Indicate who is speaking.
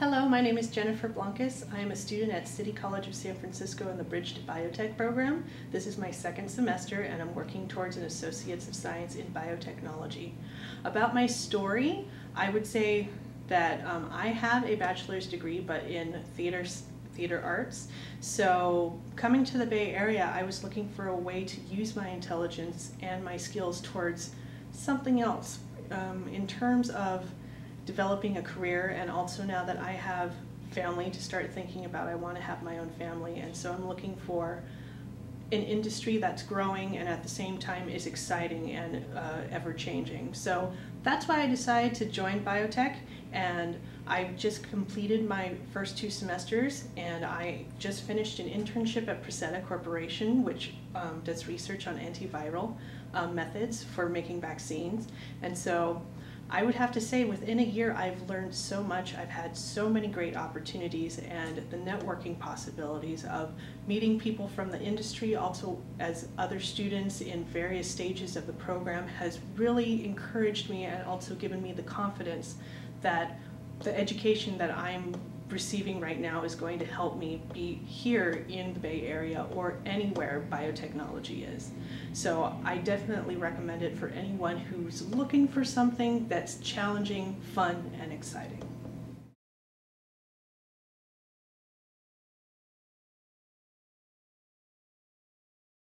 Speaker 1: Hello, my name is Jennifer Blancas. I am a student at City College of San Francisco in the Bridge to Biotech program. This is my second semester and I'm working towards an Associates of Science in Biotechnology. About my story, I would say that um, I have a bachelor's degree but in theater, theater arts. So coming to the Bay Area, I was looking for a way to use my intelligence and my skills towards something else um, in terms of developing a career and also now that I have family to start thinking about I want to have my own family and so I'm looking for an industry that's growing and at the same time is exciting and uh, ever changing. So that's why I decided to join biotech and I've just completed my first two semesters and I just finished an internship at Prosetta Corporation which um, does research on antiviral um, methods for making vaccines and so I would have to say within a year I've learned so much. I've had so many great opportunities and the networking possibilities of meeting people from the industry also as other students in various stages of the program has really encouraged me and also given me the confidence that the education that I'm receiving right now is going to help me be here in the Bay Area or anywhere biotechnology is. So I definitely recommend it for anyone who's looking for something that's challenging, fun, and exciting.